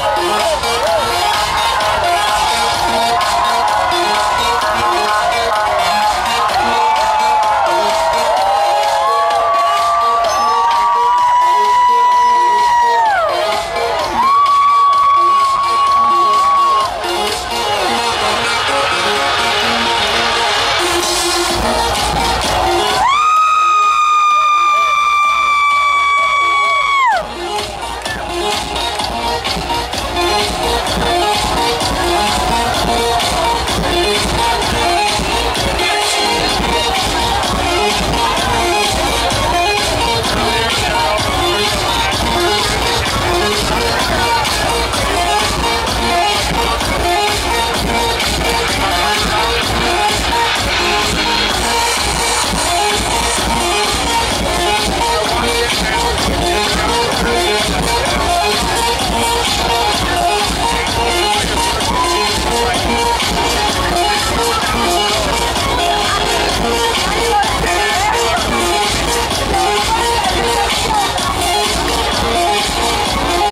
Oh!